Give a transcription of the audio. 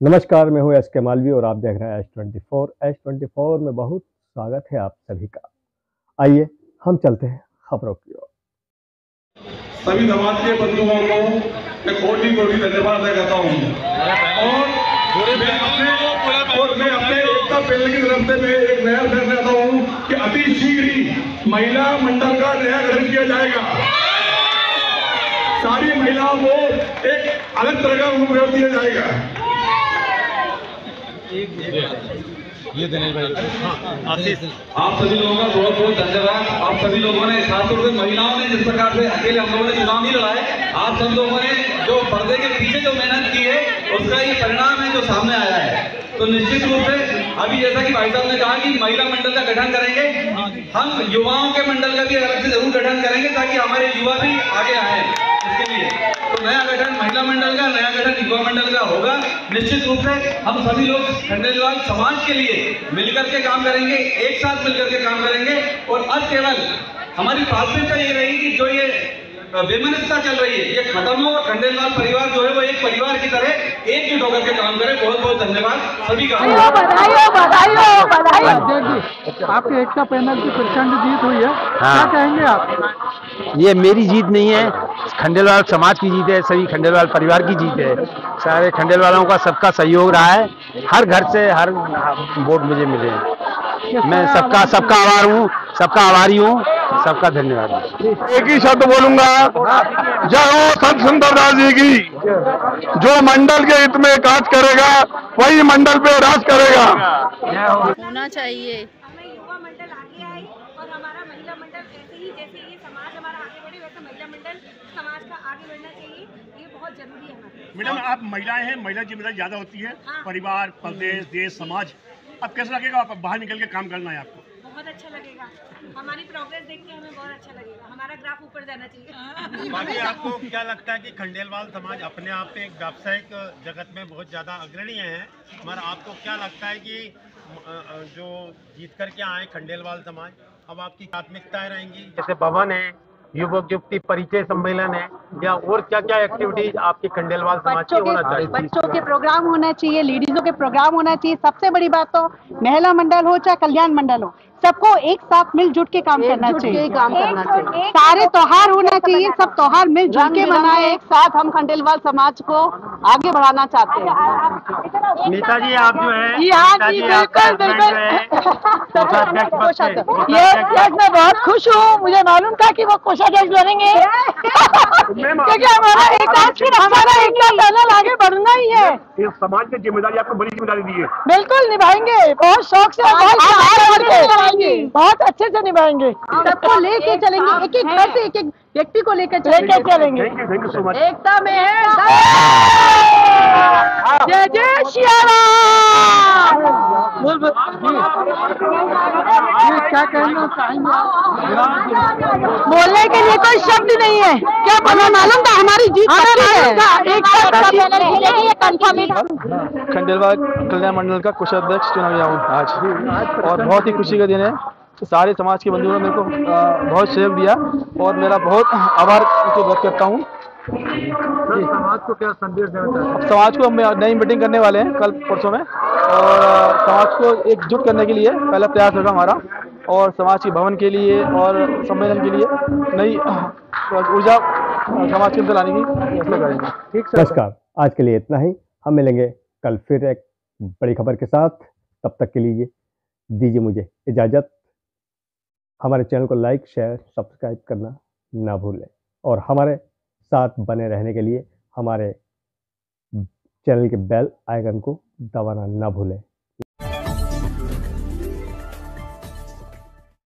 नमस्कार मैं हूँ एस के मालवी और आप देख रहे हैं H twenty four. H twenty four में बहुत स्वागत है आप सभी का। आइए हम चलते हैं खबरों की ओर। सभी समाज के बंधुओं को मैं कोटि कोटि धन्यवाद करता हूँ। और मैं अपने और मैं अपने एकता पहले की तरफ़ से मैं एक नया फैसला करता हूँ कि अति शीघ्र ही महिला मंडल का नया गठन किया जाएगा। सारी महिलाओं को एक अलग तरह का रूप दिया जाएगा। आप सभी लोगों का बहुत बहुत धन्यवाद। आप सभी लोगों ने खासतौर से महिलाओं ने जिस प्रकार से अकेले हम लोगों ने चुनाव नहीं लड़ाए आप सब लोगों ने जो पर्दे के पीछे जो मेहनत की है उसका ये परिणाम है जो सामने आया है। तो निश्चित रूप से अभी जैसा कि भाई साहब ने कहा कि महिला मंडल का गठन करेंगे हम युवाओं के मंडल का भी अलग से ज़रूर गठन करेंगे ताकि हमारे युवा भी आगे आए इसके लिए। तो नया गठन महिला मंडल का नया गठन युवा मंडल का होगा। निश्चित रूप से हम सभी लोग खंडेलवाल समाज के लिए मिलकर के काम करेंगे एक साथ मिलकर के काम करेंगे। और अब केवल हमारी प्राथमिकता ये रहेगी कि जो ये बेमनस्ता चल रही है ये खत्म हो और खंडेलवाल परिवार जो है वो एक परिवार की तरह एकजुट होकर के काम करे। बहुत बहुत धन्यवाद सभी का। बधाई हो बधाई हो बधाई हो अध्यक्ष जी आपके एकता पैनल की प्रचंड जीत हुई है। हाँ। क्या। कहेंगे आप? ये मेरी जीत नहीं है खंडेलवाल समाज की जीत है सभी खंडेलवाल परिवार की जीत है। सारे खंडेलवालों का सबका सहयोग रहा है। हर घर से हर वोट मुझे मिले मैं सबका सबका आभार हूँ सबका आभारी हूँ सबका धन्यवाद। एक ही शब्द बोलूँगा जय हो संत सुंदरदास जी की। जो मंडल के हित में काज करेगा वही मंडल पे राज करेगा। होना चाहिए। ही जैसे ये समाज हमारा आगे बढ़े वैसे महिला मंडल समाज का आगे बढ़ना चाहिए। ये बहुत ज़रूरी है हमारे मैडम आप महिलाएँ हैं महिला ज़िम्मेदारी ज़्यादा होती है। हाँ। परिवार प्रदेश देश समाज। अब कैसा लगेगा आप बाहर निकल के काम करना है आपको? बहुत अच्छा लगेगा। हमारी प्रोग्रेस देख के हमें बहुत अच्छा लगेगा। हमारा ग्राफ ऊपर जाना चाहिए। बाकी आपको क्या लगता है कि खंडेलवाल समाज अपने आप में एक व्यावसायिक जगत में बहुत ज़्यादा अग्रणीय है? मगर आपको क्या लगता है कि जो जीत करके आए खंडेलवाल समाज? अब आपकी प्राथमिकताएँ रहेंगी। जैसे भवन है युवक युवती परिचय सम्मेलन है या और क्या क्या एक्टिविटीज़ आपके खंडेलवाल समाज की बच्चों होना के चाहिए? बच्चों के प्रोग्राम होना चाहिए लेडीजों के प्रोग्राम होना चाहिए। सबसे बड़ी बात तो महिला मंडल हो चाहे कल्याण मंडल हो सबको एक साथ मिलजुट के काम करना चाहिए। काम करना चाहिए। सारे त्योहार होना चाहिए सब त्योहार मिलजुल के मनाए। एक साथ हम खंडेलवाल समाज को आगे बढ़ाना चाहते हैं। नेताजी आप जो है जी हाँ जी बिल्कुल बिल्कुल। ये कोषाध्यक्ष मैं बहुत खुश हूँ। मुझे मालूम था कि वो कोषाध्यक्ष बनेंगे। क्योंकि हमारा एक आज हमारा एक पैनल आगे बढ़ना ही है। ये समाज की ज़िम्मेदारी आपको बड़ी ज़िम्मेदारी दी है। बिल्कुल निभाएँगे। बहुत शौक से बहुत बहुत अच्छे से निभाएँगे। सबको लेके चलेंगे एक एक घर से एक एक व्यक्ति को लेकर लेके चलेंगे। Thank you thank you so much एकता में है। जय जय श्री राम। बोल बोल ये क्या कहना चाहेंगे बोलने के लिए कोई शब्द नहीं है। क्या हमें मालूम था हमारी जीत है एक कंफर्म कल्याण मंडल का कोषाध्यक्ष चुना गया हूँ आज। और बहुत ही खुशी का दिन है। सारे समाज के बंधुओं ने मेरे को बहुत सहयोग दिया। और मेरा बहुत आभार उनके व्यक्त करता हूँ। समाज को क्या संदेश देना चाहते समाज को हम नई मीटिंग करने वाले हैं कल परसों में। और समाज को एकजुट करने के लिए पहला प्रयास होगा हमारा और समाज के भवन के लिए और सम्मेलन के लिए नई ऊर्जा समाज के अंदर लाने की फैसला करेंगे। ठीक नमस्कार। आज के लिए इतना ही। हम मिलेंगे कल फिर एक बड़ी खबर के साथ। तब तक के लिए दीजिए मुझे इजाज़त। हमारे चैनल को लाइक शेयर सब्सक्राइब करना ना भूलें। और हमारे साथ बने रहने के लिए हमारे चैनल के बेल आइकन को दबाना ना भूलें।